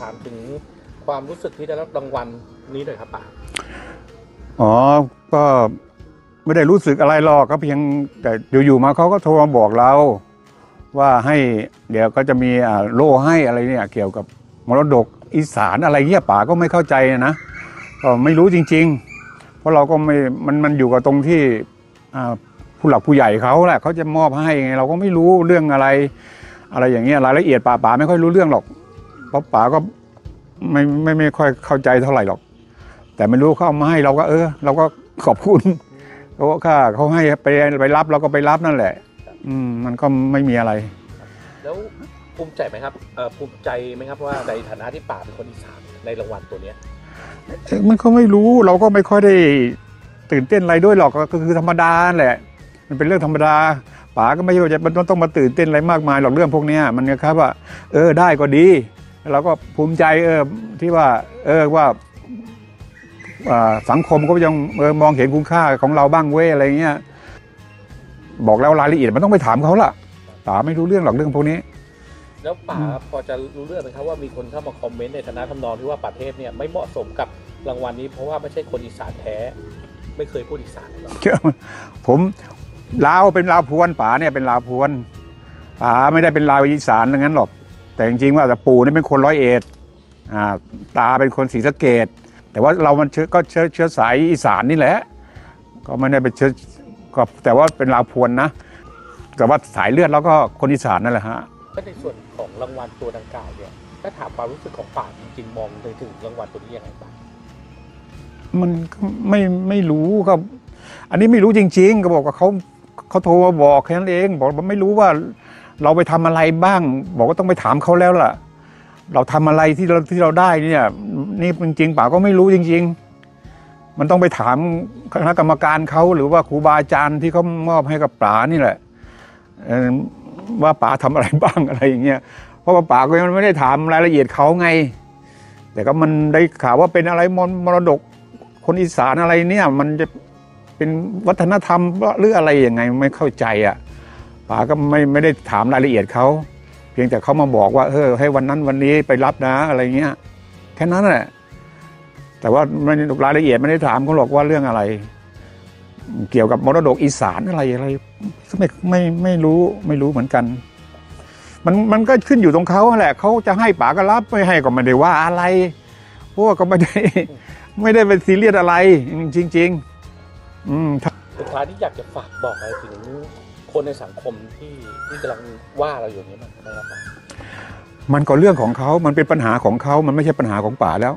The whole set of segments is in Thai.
ถามถึงความรู้สึกที่ได้รับรางวัลนี้หน่อยครับป๋าอ๋อ ก็ไม่ได้รู้สึกอะไรหรอกก็เพียงแต่อยู่ๆมาเขาก็โทรมาบอกเรา ว่าให้เดี๋ยวก็จะมีอ่าโล่ให้อะไรเนี่ยเกี่ยวกับมรดกอีสานอะไรเงี้ยป๋าก็ไม่เข้าใจนะก็ไม่รู้จริง ๆ เพราะเราก็ไม่มันมันอยู่กับตรงที่ผู้หลักผู้ใหญ่เขาแหละเขาจะมอบให้ไงเราก็ไม่รู้เรื่องอะไร อะไรอย่างเงี้ยรายละเอียดป๋าป๋าไม่ค่อยรู้เรื่องหรอก เพราะป๋าก็ไม่ไม่ไม่ค่อยเข้าใจเท่าไหร่หรอก แต่ไม่รู้เขาเอามาให้เราก็เออ เราก็ขอบคุณเพราะว่าค่าเขาให้ไปไปรับเราก็ไปรับนั่นแหละ อืมมันก็ไม่มีอะไร แล้วภูมิใจไหมครับเอ่อภูมิใจไหมครับว่าในฐานะที่ป๋าเป็นคนอีสานในรางวัลตัวเนี้ยเอ๊ะมันก็ไม่รู้เราก็ไม่ค่อยได้ตื่นเต้นอะไรด้วยหรอกก็คือธรรมดาแหละ มันเป็นเรื่องธรรมดาป๋าก็ไม่ใช่ว่าจะมันต้องมาตื่นเต้นอะไรมากมายหรอกเรื่องพวกเนี้ยมันก็ครับว่าเออได้ก็ดี เราก็ภูมิใจเออที่ว่าเออว่าอ่าสังคมก็ยังเออมองเห็นคุณค่าของเราบ้างเว้ยอะไรเงี้ยบอกแล้วรายละเอียดมันต้องไปถามเขาล่ะป๋าไม่รู้เรื่องหรอกเรื่องพวกนี้ แล้วป๋าพอจะรู้เรื่องไหมครับว่ามีคนเข้ามาคอมเมนต์ในฐานะทำนองที่ว่าประเทศเนี่ยไม่เหมาะสมกับรางวัลนี้เพราะว่าไม่ใช่คนอีสานแท้ ไม่เคยพูดอีสานเลยหรอกผมลาวเป็นลาวพวนป๋าเนี่ยเป็นลาวพวนป๋าไม่ได้เป็นลาวอีสานอย่างนั้นหรอก แต่จริงๆว่าแต่ปู่นี่เป็นคนร้อยเอ็ดอ่าตาเป็นคนศรีสะเกดแต่ว่าเรามันเชื้อก็เชื้อเชื้อสายอีสานนี่แหละ ก็ไม่ได้เป็นเชื้อก็แต่ว่าเป็นลาวพวนนะ แต่ว่าสายเลือดแล้วก็คนอีสานนั่นแหละฮะก็ในส่วนของรางวัลตัวดังกล่าวเนี่ยถ้าถามความรู้สึกของป๋าจริงๆมองเลยถึงรางวัลตัวนี้ยังไงบ้างมันก็ไม่ไม่รู้ก็อันนี้ไม่รู้จริง ๆ ก็บอกว่าเขาเขาโทรมาบอกแค่นั้นเอง บอกว่าไม่รู้ว่า เราไปทำอะไรบ้าง บอกว่าต้องไปถามเขาแล้วล่ะ เราทำอะไรที่เราที่เราได้เนี่ย นี่จริงๆป๋าก็ไม่รู้จริง ๆ มันต้องไปถามคณะกรรมการเขาหรือว่าครูบาอาจารย์ที่เขามอบให้กับป๋านี่แหละว่าป๋าทำอะไรบ้างอะไรอย่างเงี้ยเพราะว่าป๋าก็ยังไม่ได้ถามรายละเอียดเขาไง แต่ก็มันได้ข่าวว่าเป็นอะไรมรมรดกคนอีสานอะไรเนี่ย มันจะเป็นวัฒนธรรมหรืออะไรยังไงไม่เข้าใจอะ ป๋าก็ไม่ไม่ได้ถามรายละเอียดเขาเพียงแต่เขามาบอกว่าเออให้วันนั้นวันนี้ไปรับนะอะไรเงี้ยแค่นั้นแหละแต่ว่าไม่รายละเอียดไม่ได้ถามเขาหรอกว่าเรื่องอะไร เกี่ยวกับมรดกอีสานอะไรอะไรไม่ไม่ไม่รู้ไม่รู้เหมือนกัน มันมันก็ขึ้นอยู่ตรงเขาแหละเขาจะให้ป๋าก็รับไม่ให้ก็ไม่ได้ว่าอะไรเพราะวกก็ไม่ได้ไม่ได้เป็นซีเรียสอะไร จริง ๆ อืมสุดท้ายที่อยากจะฝากบอกอะไรถึง คนในสังคมที่ที่กำลังว่าเราอยู่นี้มันนะครับป๋ามันก็เรื่องของเขามันเป็นปัญหาของเขามันไม่ใช่ปัญหาของป๋าแล้ว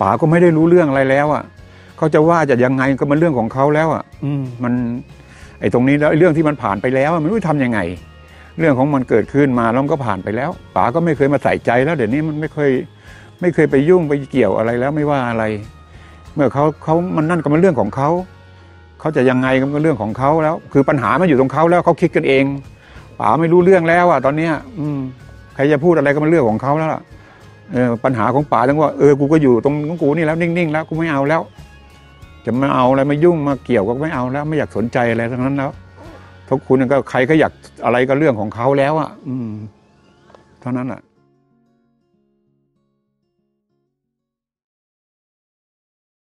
ป๋าก็ไม่ได้รู้เรื่องอะไรแล้วอะเขาจะว่าจะยังไงก็มันเรื่องของเขาแล้วอะ อืมมันไอ้ตรงนี้แล้วเรื่องที่มันผ่านไปแล้วมันไม่รู้ทำยังไง เรื่องของมันเกิดขึ้นมาแล้วมันก็ผ่านไปแล้วป๋าก็ไม่เคยมาใส่ใจแล้ว เดี๋ยวนี้มันไม่เคยไม่เคยไปยุ่งไปเกี่ยวอะไรแล้วไม่ว่าอะไร เมื่อเขาเขามันนั่นก็มันเรื่องของเขา เขาจะยังไงก็เป็นเรื่องของเขาแล้ว คือปัญหามันอยู่ตรงเขาแล้วเขาคิดกันเองป๋าไม่รู้เรื่องแล้วอะตอนเนี้ย อืมใครจะพูดอะไรก็มันเรื่องของเขาแล้วล่ะเออปัญหาของป๋าต้องว่าเออกูก็อยู่ตรงของกูนี่แล้วนิ่งๆ แล้วกูไม่เอาแล้ว จะมาเอาอะไรมายุ่งมาเกี่ยวก็ไม่เอาแล้ว ไม่อยากสนใจอะไรทั้งนั้นแล้วทุกคุณก็ใครก็อยากอะไรก็เรื่องของเขาแล้วอะ อืม เท่านั้นอะ